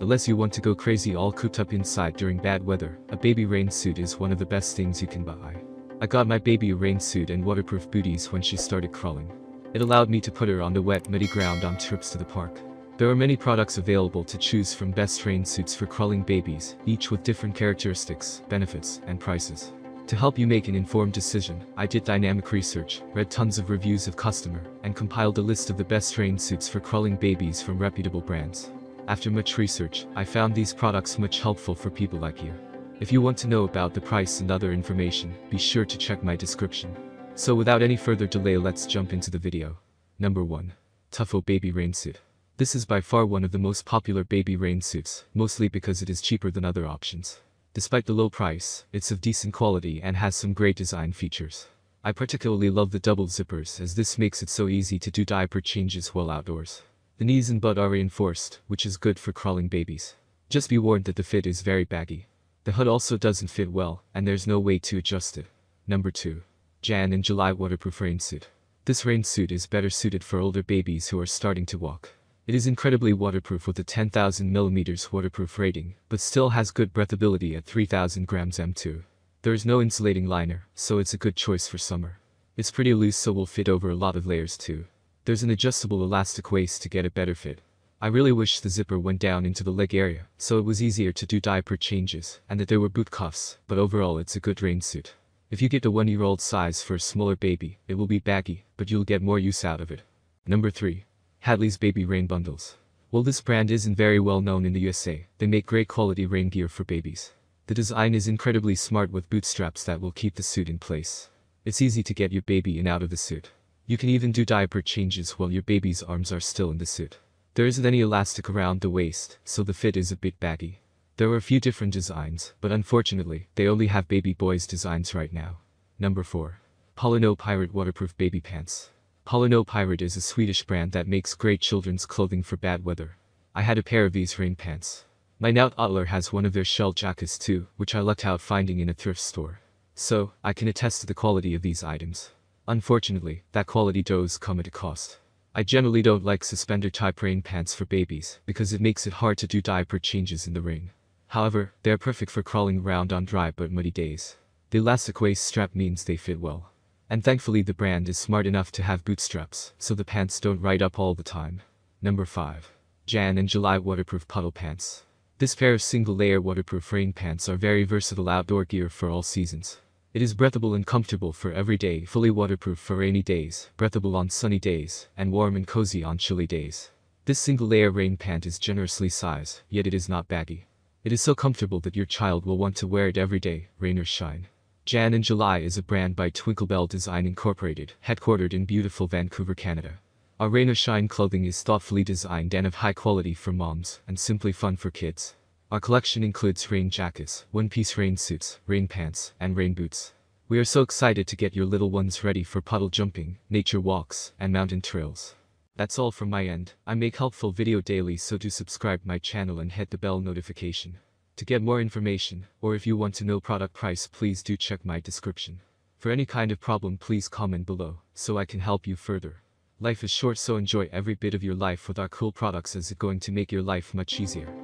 Unless you want to go crazy all cooped up inside during bad weather, a baby rain suit is one of the best things you can buy. I got my baby a rain suit and waterproof booties when she started crawling. It allowed me to put her on the wet muddy ground on trips to the park. There are many products available to choose from best rain suits for crawling babies, each with different characteristics, benefits, and prices. To help you make an informed decision, I did dynamic research, read tons of reviews of customer, and compiled a list of the best rain suits for crawling babies from reputable brands. After much research, I found these products much helpful for people like you. If you want to know about the price and other information, be sure to check my description. So without any further delay let's jump into the video. Number 1. Tuffo Baby Rain Suit. This is by far one of the most popular baby rain suits, mostly because it is cheaper than other options. Despite the low price, it's of decent quality and has some great design features. I particularly love the double zippers as this makes it so easy to do diaper changes while outdoors. The knees and butt are reinforced, which is good for crawling babies. Just be warned that the fit is very baggy. The hood also doesn't fit well, and there's no way to adjust it. Number 2. Jan and July Waterproof Rain Suit. This rain suit is better suited for older babies who are starting to walk. It is incredibly waterproof with a 10,000mm waterproof rating, but still has good breathability at 3000 grams M2. There is no insulating liner, so it's a good choice for summer. It's pretty loose so will fit over a lot of layers too. There's an adjustable elastic waist to get a better fit. I really wish the zipper went down into the leg area, so it was easier to do diaper changes, and that there were boot cuffs, but overall it's a good rain suit. If you get the one-year-old size for a smaller baby, it will be baggy, but you'll get more use out of it. Number 3. Hatley's Baby Rain Bundles. While this brand isn't very well known in the USA, they make great quality rain gear for babies. The design is incredibly smart with boot straps that will keep the suit in place. It's easy to get your baby in out of the suit. You can even do diaper changes while your baby's arms are still in the suit. There isn't any elastic around the waist, so the fit is a bit baggy. There are a few different designs, but unfortunately, they only have baby boys designs right now. Number 4. Polarn O. Pyret Waterproof Baby Pants. Polarn O. Pyret is a Swedish brand that makes great children's clothing for bad weather. I had a pair of these rain pants. My Naut Adler has one of their shell jackets too, which I lucked out finding in a thrift store. So, I can attest to the quality of these items. Unfortunately, that quality does come at a cost. I generally don't like suspender type rain pants for babies because it makes it hard to do diaper changes in the rain. However, they are perfect for crawling around on dry but muddy days. The elastic waist strap means they fit well. And thankfully the brand is smart enough to have bootstraps, so the pants don't ride up all the time. Number 5. Jan and July Waterproof Puddle Pants. This pair of single-layer waterproof rain pants are very versatile outdoor gear for all seasons. It is breathable and comfortable for every day, fully waterproof for rainy days, breathable on sunny days, and warm and cozy on chilly days. This single-layer rain pant is generously sized, yet it is not baggy. It is so comfortable that your child will want to wear it every day, rain or shine. Jan and July is a brand by Twinklebelle Design Incorporated, headquartered in beautiful Vancouver, Canada. Our Rain or Shine clothing is thoughtfully designed and of high quality for moms, and simply fun for kids. Our collection includes rain jackets, one-piece rain suits, rain pants, and rain boots. We are so excited to get your little ones ready for puddle jumping, nature walks, and mountain trails. That's all from my end. I make helpful video daily so do subscribe my channel and hit the bell notification. To get more information, or if you want to know product price please do check my description. For any kind of problem please comment below, so I can help you further. Life is short so enjoy every bit of your life with our cool products as it going to make your life much easier.